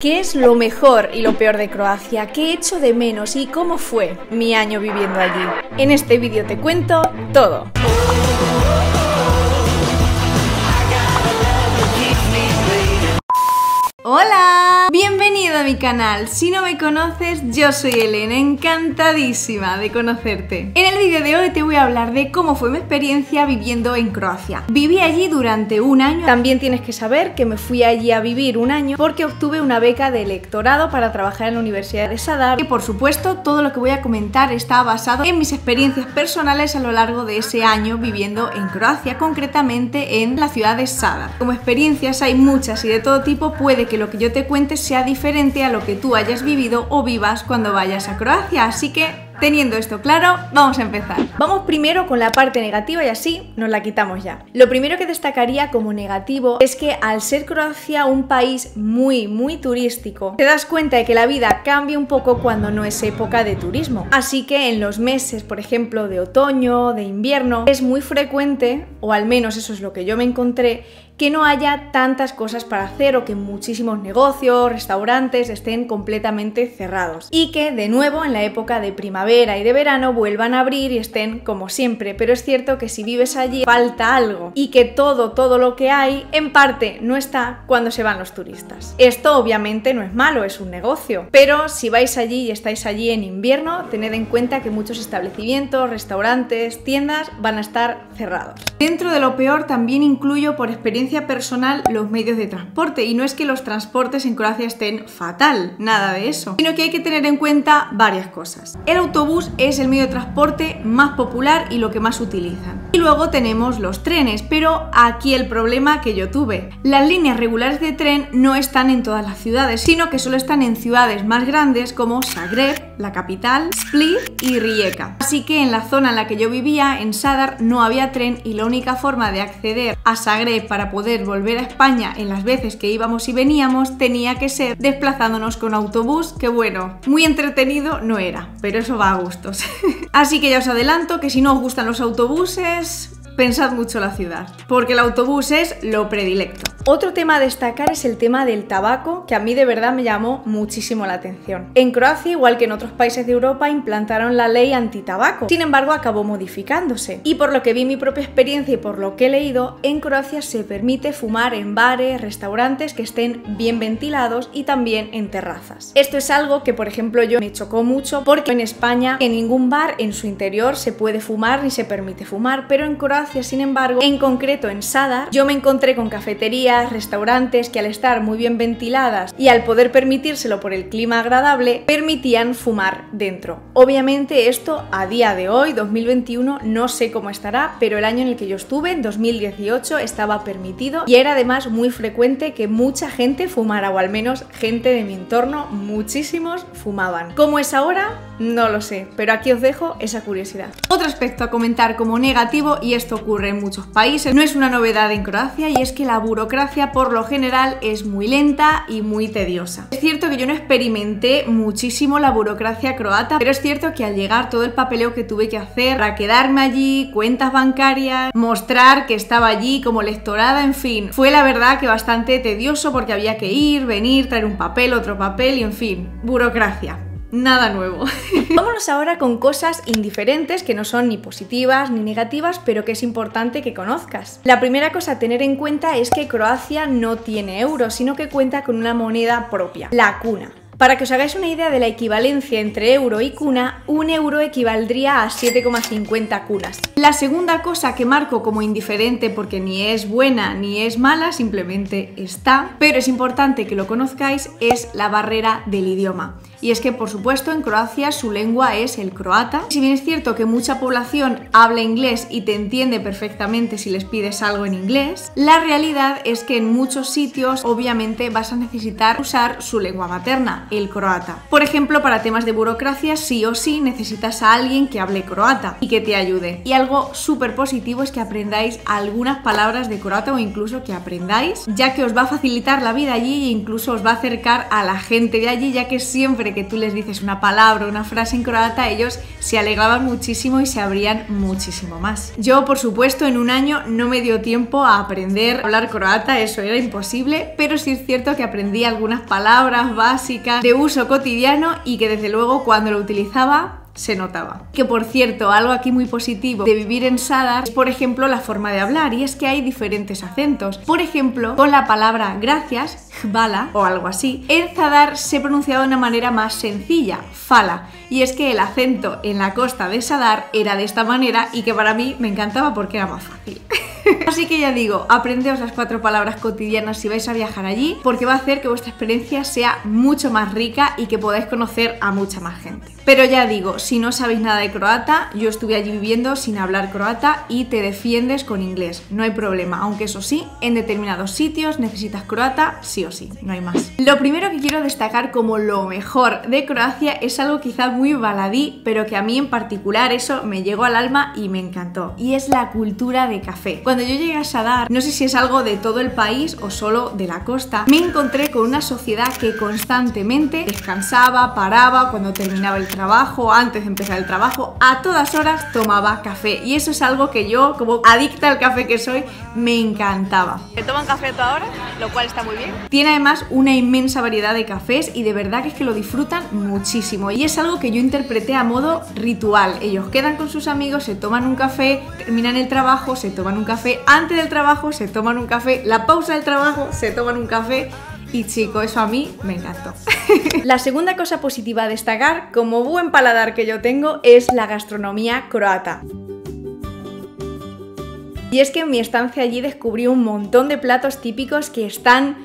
¿Qué es lo mejor y lo peor de Croacia? ¿Qué he hecho de menos y cómo fue mi año viviendo allí? En este vídeo te cuento todo. ¡Hola! Bienvenido a mi canal. Si no me conoces, yo soy Elena, encantadísima de conocerte. En el vídeo de hoy te voy a hablar de cómo fue mi experiencia viviendo en Croacia. Viví allí durante un año. También tienes que saber que me fui allí a vivir un año porque obtuve una beca de electorado para trabajar en la Universidad de Sadar. Y por supuesto, todo lo que voy a comentar está basado en mis experiencias personales a lo largo de ese año viviendo en Croacia, concretamente en la ciudad de Sadar. Como experiencias hay muchas y de todo tipo, puede que lo que yo te cuente sea diferente a lo que tú hayas vivido o vivas cuando vayas a Croacia. Así que Teniendo esto claro, vamos a empezar. Vamos primero con la parte negativa y así nos la quitamos ya. Lo primero que destacaría como negativo es que al ser Croacia un país muy, muy turístico, te das cuenta de que la vida cambia un poco cuando no es época de turismo. Así que en los meses, por ejemplo, de otoño, de invierno, es muy frecuente, o al menos eso es lo que yo me encontré, que no haya tantas cosas para hacer o que muchísimos negocios, restaurantes estén completamente cerrados. Y que de nuevo en la época de primavera y de verano vuelvan a abrir y estén como siempre. Pero es cierto que si vives allí falta algo y que todo, todo lo que hay en parte no está cuando se van los turistas. Esto obviamente no es malo, es un negocio. Pero si vais allí y estáis allí en invierno, tened en cuenta que muchos establecimientos, restaurantes, tiendas van a estar cerrados. Dentro de lo peor también incluyo por experiencia personal los medios de transporte y no es que los transportes en Croacia estén fatal, nada de eso, sino que hay que tener en cuenta varias cosas. El autobús es el medio de transporte más popular y lo que más utilizan. Y luego tenemos los trenes, pero aquí el problema que yo tuve. Las líneas regulares de tren no están en todas las ciudades, sino que solo están en ciudades más grandes como Zagreb, la capital, Split y Rijeka. Así que en la zona en la que yo vivía, en Sadar, no había tren y la única forma de acceder a Zagreb para poder volver a España en las veces que íbamos y veníamos tenía que ser desplazándonos con autobús, que bueno, muy entretenido no era, pero eso va a gustos. Así que ya os adelanto que si no os gustan los autobuses, pensad mucho la ciudad, porque el autobús es lo predilecto. Otro tema a destacar es el tema del tabaco, que a mí de verdad me llamó muchísimo la atención. En Croacia, igual que en otros países de Europa, implantaron la ley antitabaco. Sin embargo, acabó modificándose. Y por lo que vi mi propia experiencia y por lo que he leído, en Croacia se permite fumar en bares, restaurantes que estén bien ventilados y también en terrazas. Esto es algo que, por ejemplo, yo me chocó mucho porque en España en ningún bar en su interior se puede fumar ni se permite fumar, pero en Croacia, sin embargo, en concreto en Sadar, yo me encontré con cafeterías restaurantes que al estar muy bien ventiladas y al poder permitírselo por el clima agradable, permitían fumar dentro. Obviamente esto a día de hoy, 2021, no sé cómo estará, pero el año en el que yo estuve, en 2018, estaba permitido y era además muy frecuente que mucha gente fumara, o al menos gente de mi entorno, muchísimos fumaban. ¿Cómo es ahora? No lo sé, pero aquí os dejo esa curiosidad. Otro aspecto a comentar como negativo, y esto ocurre en muchos países, no es una novedad en Croacia, y es que la burocracia por lo general es muy lenta y muy tediosa. Es cierto que yo no experimenté muchísimo la burocracia croata, pero es cierto que al llegar todo el papeleo que tuve que hacer para quedarme allí, cuentas bancarias, mostrar que estaba allí como lectorada, en fin, fue la verdad que bastante tedioso porque había que ir, venir, traer un papel, otro papel y en fin, burocracia. Nada nuevo. Vámonos ahora con cosas indiferentes que no son ni positivas ni negativas, pero que es importante que conozcas. La primera cosa a tener en cuenta es que Croacia no tiene euros, sino que cuenta con una moneda propia, la cuna. Para que os hagáis una idea de la equivalencia entre euro y cuna, un euro equivaldría a 7,50 cunas. La segunda cosa que marco como indiferente porque ni es buena ni es mala, simplemente está, pero es importante que lo conozcáis, es la barrera del idioma. Y es que, por supuesto, en Croacia su lengua es el croata. Si bien es cierto que mucha población habla inglés y te entiende perfectamente si les pides algo en inglés, la realidad es que en muchos sitios obviamente vas a necesitar usar su lengua materna, el croata. Por ejemplo, para temas de burocracia, sí o sí necesitas a alguien que hable croata y que te ayude. Y algo súper positivo es que aprendáis algunas palabras de croata o incluso que aprendáis, ya que os va a facilitar la vida allí e incluso os va a acercar a la gente de allí, ya que siempre que tú les dices una palabra, una frase en croata, ellos se alegraban muchísimo y se abrían muchísimo más. Yo, por supuesto, en un año no me dio tiempo a aprender a hablar croata, eso era imposible, pero sí es cierto que aprendí algunas palabras básicas de uso cotidiano y que desde luego cuando lo utilizaba se notaba. Que por cierto, algo aquí muy positivo de vivir en Sadar es por ejemplo la forma de hablar y es que hay diferentes acentos. Por ejemplo, con la palabra gracias, bala o algo así, en Zadar se pronunciaba de una manera más sencilla, fala. Y es que el acento en la costa de Sadar era de esta manera y que para mí me encantaba porque era más fácil. Así que ya digo, aprendeos las cuatro palabras cotidianas si vais a viajar allí, porque va a hacer que vuestra experiencia sea mucho más rica y que podáis conocer a mucha más gente. Pero ya digo, si no sabéis nada de croata, yo estuve allí viviendo sin hablar croata y te defiendes con inglés, no hay problema, aunque eso sí, en determinados sitios necesitas croata sí o sí, no hay más. Lo primero que quiero destacar como lo mejor de Croacia es algo quizá muy baladí, pero que a mí en particular eso me llegó al alma y me encantó, y es la cultura de café. Yo llegué a Sadar, no sé si es algo de todo el país o solo de la costa, me encontré con una sociedad que constantemente descansaba, paraba cuando terminaba el trabajo, antes de empezar el trabajo, a todas horas tomaba café. Y eso es algo que yo, como adicta al café que soy, me encantaba. ¿Se toman café a toda hora? Lo cual está muy bien. Tiene además una inmensa variedad de cafés y de verdad que es que lo disfrutan muchísimo. Y es algo que yo interpreté a modo ritual. Ellos quedan con sus amigos, se toman un café, terminan el trabajo, se toman un antes del trabajo se toman un café, la pausa del trabajo se toman un café. Y chico, eso a mí me encantó. la segunda cosa positiva a destacar, como buen paladar que yo tengo, es la gastronomía croata. Y es que en mi estancia allí descubrí un montón de platos típicos que están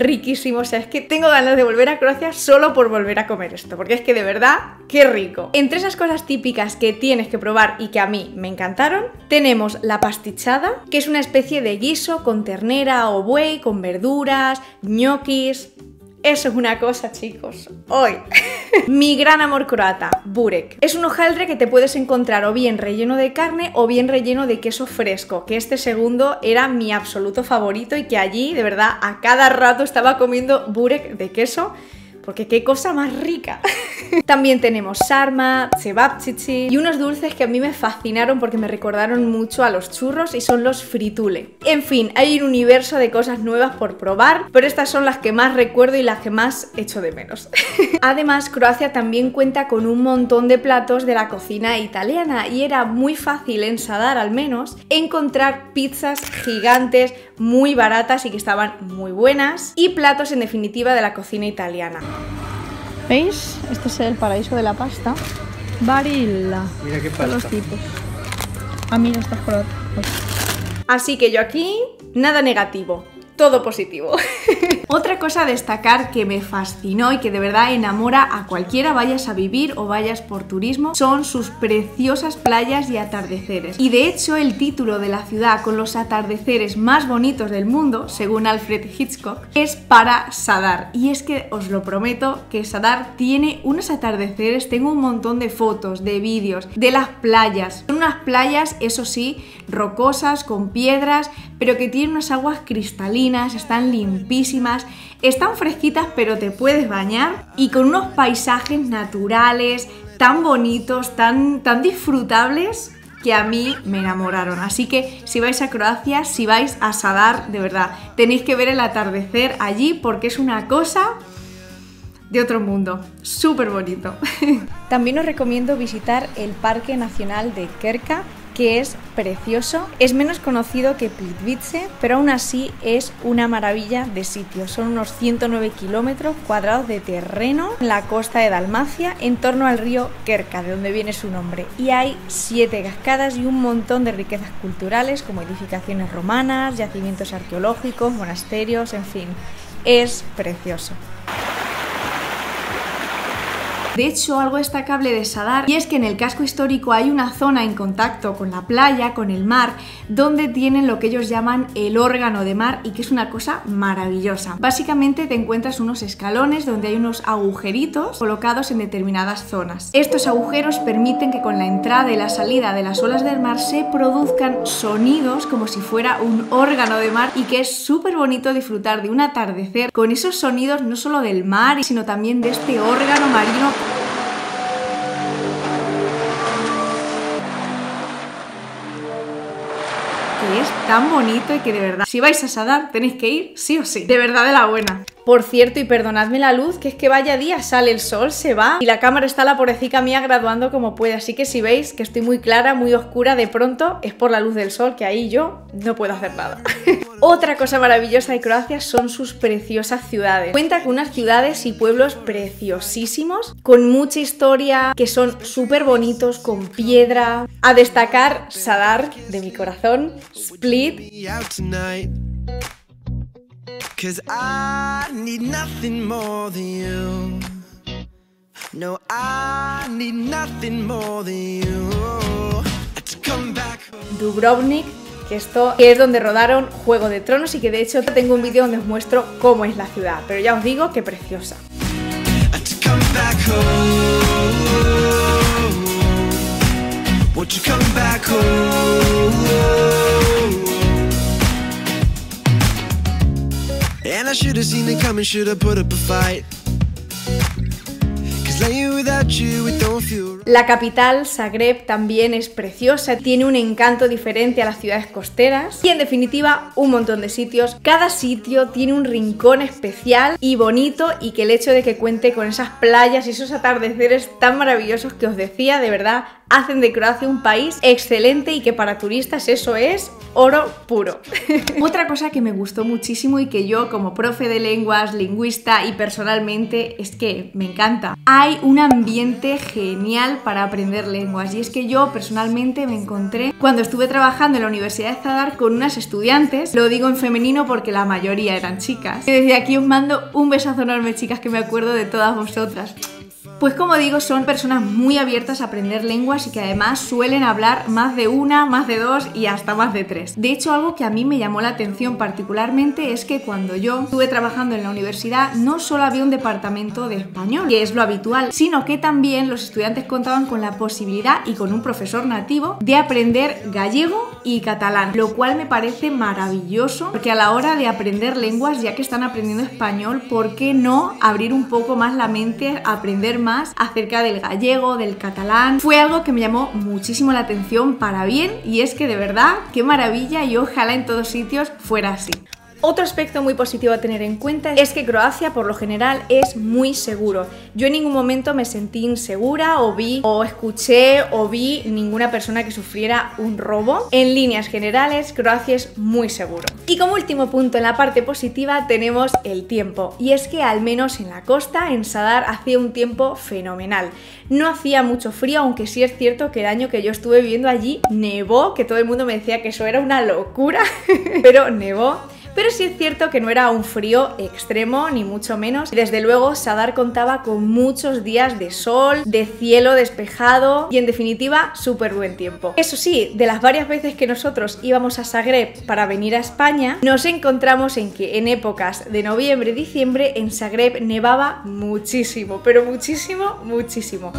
riquísimo. O sea, es que tengo ganas de volver a Croacia solo por volver a comer esto, porque es que de verdad, qué rico. Entre esas cosas típicas que tienes que probar y que a mí me encantaron, tenemos la pastichada, que es una especie de guiso con ternera o buey, con verduras, ñoquis, eso es una cosa, chicos. Hoy. Mi gran amor croata, burek. Es un hojaldre que te puedes encontrar o bien relleno de carne o bien relleno de queso fresco, que este segundo era mi absoluto favorito y que allí, de verdad, a cada rato estaba comiendo burek de queso porque qué cosa más rica. También tenemos sarma, cebapchichi y unos dulces que a mí me fascinaron porque me recordaron mucho a los churros y son los fritule. En fin, hay un universo de cosas nuevas por probar, pero estas son las que más recuerdo y las que más echo de menos. Además, Croacia también cuenta con un montón de platos de la cocina italiana y era muy fácil en Sadar al menos encontrar pizzas gigantes muy baratas y que estaban muy buenas y platos en definitiva de la cocina italiana. ¿Veis? Este es el paraíso de la pasta. Barilla. Mira qué Todos los pasta. tipos. Ah, mira, estas croatas. Así que yo aquí, nada negativo, todo positivo. Otra cosa a destacar que me fascinó y que de verdad enamora a cualquiera vayas a vivir o vayas por turismo son sus preciosas playas y atardeceres. Y de hecho el título de la ciudad con los atardeceres más bonitos del mundo, según Alfred Hitchcock, es para Sadar. Y es que os lo prometo que Sadar tiene unos atardeceres, tengo un montón de fotos, de vídeos, de las playas. Son unas playas, eso sí, rocosas, con piedras, pero que tienen unas aguas cristalinas, están están fresquitas pero te puedes bañar y con unos paisajes naturales tan bonitos, tan, tan disfrutables que a mí me enamoraron. Así que si vais a Croacia, si vais a Sadar, de verdad, tenéis que ver el atardecer allí porque es una cosa de otro mundo. Súper bonito. También os recomiendo visitar el Parque Nacional de Kerka, que es precioso. Es menos conocido que Plitvice, pero aún así es una maravilla de sitio. Son unos 109 kilómetros cuadrados de terreno en la costa de Dalmacia, en torno al río Kerka, de donde viene su nombre. Y hay siete cascadas y un montón de riquezas culturales, como edificaciones romanas, yacimientos arqueológicos, monasterios, en fin. Es precioso. De hecho, algo destacable de Sadar y es que en el casco histórico hay una zona en contacto con la playa, con el mar, donde tienen lo que ellos llaman el órgano de mar y que es una cosa maravillosa. Básicamente te encuentras unos escalones donde hay unos agujeritos colocados en determinadas zonas. Estos agujeros permiten que con la entrada y la salida de las olas del mar se produzcan sonidos como si fuera un órgano de mar y que es súper bonito disfrutar de un atardecer con esos sonidos no solo del mar, sino también de este órgano marino tan bonito y que de verdad, si vais a Sadar, tenéis que ir sí o sí. De verdad de la buena. Por cierto, y perdonadme la luz, que es que vaya día, sale el sol, se va y la cámara está la pobrecita mía graduando como puede. Así que si veis que estoy muy clara, muy oscura, de pronto es por la luz del sol, que ahí yo no puedo hacer nada. Otra cosa maravillosa de Croacia son sus preciosas ciudades. Cuenta con unas ciudades y pueblos preciosísimos, con mucha historia, que son súper bonitos, con piedra. A destacar Sadar, de mi corazón, Split. Cause I need nothing more than you. No, I need nothing more than you. To come back Dubrovnik, que esto es donde rodaron Juego de Tronos y que de hecho tengo un vídeo donde os muestro cómo es la ciudad, pero ya os digo que preciosa. To come back home. Won't you come back home? La capital, Zagreb, también es preciosa, tiene un encanto diferente a las ciudades costeras y en definitiva un montón de sitios. Cada sitio tiene un rincón especial y bonito y que el hecho de que cuente con esas playas y esos atardeceres tan maravillosos que os decía, de verdad, hacen de Croacia un país excelente y que para turistas eso es oro puro. Otra cosa que me gustó muchísimo y que yo como profe de lenguas, lingüista y personalmente es que me encanta. Hay un ambiente genial para aprender lenguas y es que yo personalmente me encontré cuando estuve trabajando en la Universidad de Zadar con unas estudiantes, lo digo en femenino porque la mayoría eran chicas. Y desde aquí os mando un besazo enorme chicas que me acuerdo de todas vosotras. Pues como digo, son personas muy abiertas a aprender lenguas y que además suelen hablar más de una, más de dos y hasta más de tres. De hecho, algo que a mí me llamó la atención particularmente es que cuando yo estuve trabajando en la universidad no solo había un departamento de español, que es lo habitual, sino que también los estudiantes contaban con la posibilidad y con un profesor nativo de aprender gallego y catalán, lo cual me parece maravilloso porque a la hora de aprender lenguas, ya que están aprendiendo español, ¿por qué no abrir un poco más la mente, aprender más? Acerca del gallego, del catalán. Fue algo que me llamó muchísimo la atención para bien y es que de verdad, qué maravilla y ojalá en todos sitios fuera así. Otro aspecto muy positivo a tener en cuenta es que Croacia por lo general es muy seguro. Yo en ningún momento me sentí insegura o vi o escuché o vi ninguna persona que sufriera un robo. En líneas generales, Croacia es muy seguro. Y como último punto en la parte positiva tenemos el tiempo. Y es que al menos en la costa, en Sadar, hacía un tiempo fenomenal. No hacía mucho frío, aunque sí es cierto que el año que yo estuve viviendo allí nevó, que todo el mundo me decía que eso era una locura, pero nevó pero sí es cierto que no era un frío extremo, ni mucho menos. Desde luego, Sadar contaba con muchos días de sol, de cielo despejado y en definitiva, súper buen tiempo. Eso sí, de las varias veces que nosotros íbamos a Zagreb para venir a España, nos encontramos en que en épocas de noviembre y diciembre en Zagreb nevaba muchísimo, pero muchísimo, muchísimo.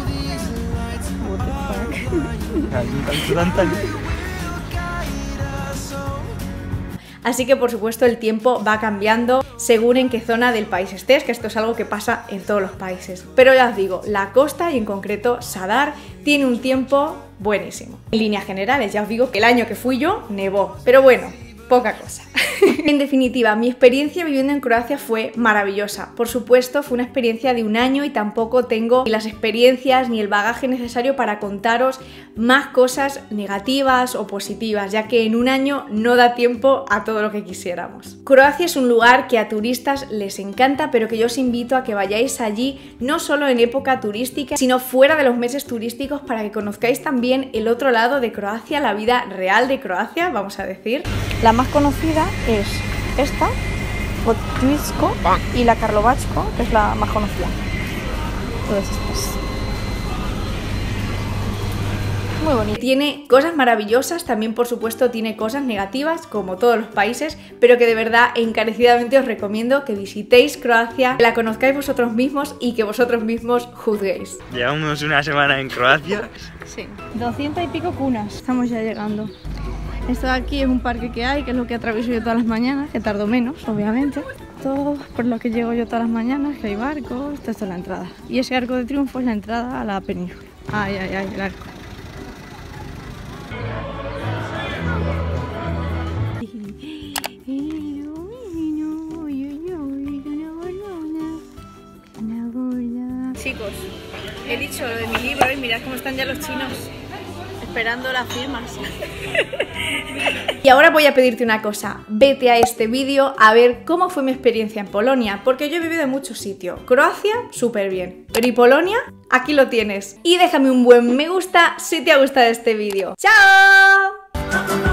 Así que por supuesto el tiempo va cambiando según en qué zona del país estés, que esto es algo que pasa en todos los países. Pero ya os digo, la costa y en concreto Sadar tiene un tiempo buenísimo. En líneas generales, ya os digo que el año que fui yo nevó. Pero bueno, poca cosa. en definitiva, mi experiencia viviendo en Croacia fue maravillosa. Por supuesto, fue una experiencia de un año y tampoco tengo las experiencias ni el bagaje necesario para contaros más cosas negativas o positivas, ya que en un año no da tiempo a todo lo que quisiéramos. Croacia es un lugar que a turistas les encanta, pero que yo os invito a que vayáis allí no solo en época turística, sino fuera de los meses turísticos para que conozcáis también el otro lado de Croacia, la vida real de Croacia, vamos a decir. La más conocida es esta, Potwisko y la Karlovačko, que es la más conocida. todas estas. Muy bonito. Tiene cosas maravillosas, también por supuesto tiene cosas negativas, como todos los países, pero que de verdad encarecidamente os recomiendo que visitéis Croacia, que la conozcáis vosotros mismos y que vosotros mismos juzguéis. Llevamos una semana en Croacia. Sí. 200 y pico cunas. Estamos ya llegando. Esto de aquí es un parque que hay, que es lo que atravieso yo todas las mañanas, que tardo menos, obviamente. Todo por lo que llego yo todas las mañanas, que hay barcos, esto es la entrada. Y ese arco de triunfo es la entrada a la península. Ay, ay, ay, el arco. Chicos, he dicho lo de mi libro y mirad cómo están ya los chinos esperando las firmas. Y ahora voy a pedirte una cosa, vete a este vídeo a ver cómo fue mi experiencia en Polonia, porque yo he vivido en muchos sitios. Croacia, súper bien. Pero ¿y Polonia? Aquí lo tienes. Y déjame un buen me gusta si te ha gustado este vídeo. ¡Chao!